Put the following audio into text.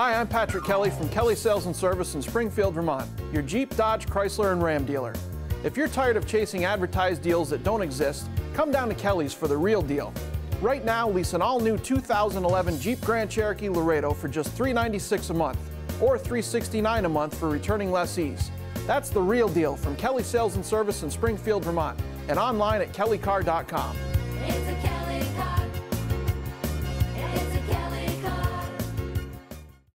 Hi, I'm Patrick Kelley from Kelley Sales and Service in Springfield, Vermont, your Jeep, Dodge, Chrysler, and Ram dealer. If you're tired of chasing advertised deals that don't exist, come down to Kelley's for the real deal. Right now, lease an all-new 2011 Jeep Grand Cherokee Laredo for just $396 a month, or $369 a month for returning lessees. That's the real deal from Kelley Sales and Service in Springfield, Vermont, and online at kelleycar.com.